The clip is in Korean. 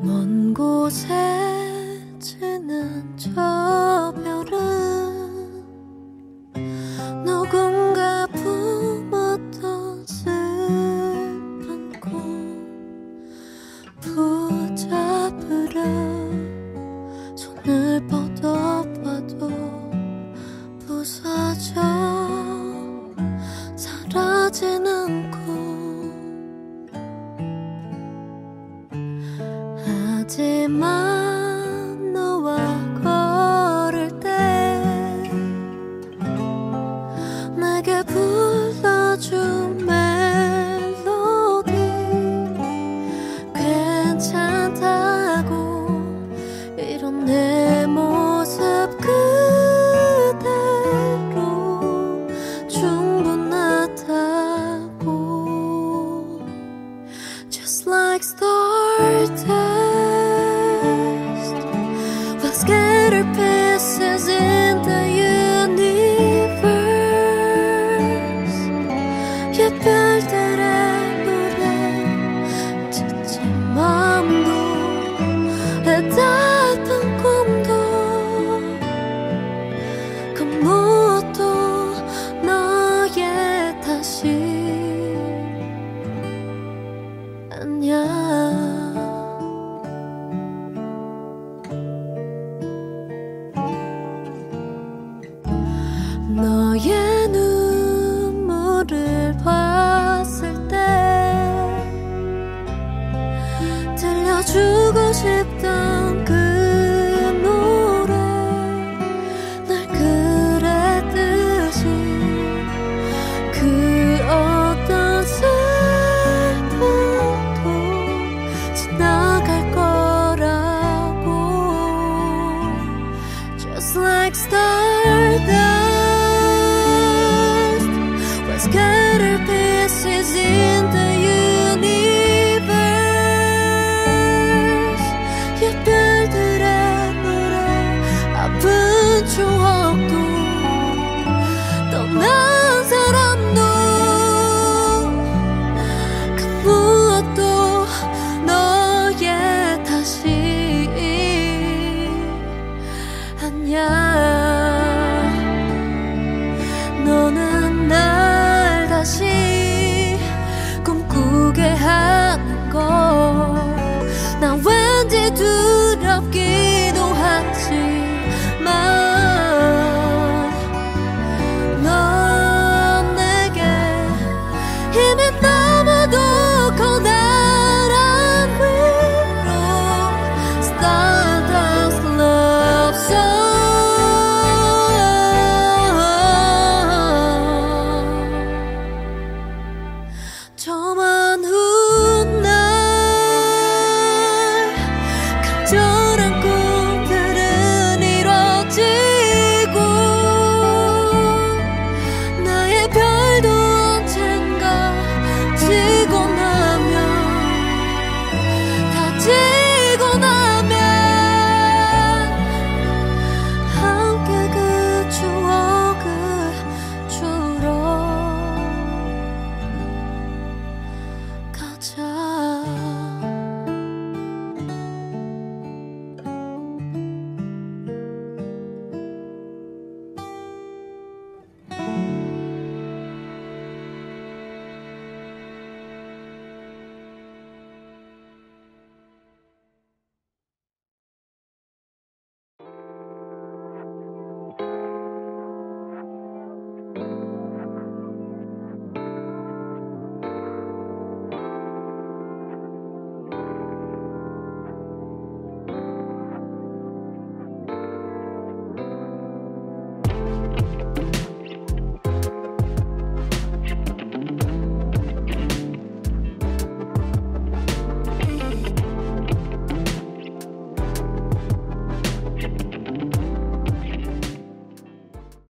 먼 곳에 지는 저 별은 누군가 품었던 슬픈 꿈 붙잡으려 손을 뻗어봐도 하진 않고 하지만 stardust. We're scattered pieces in the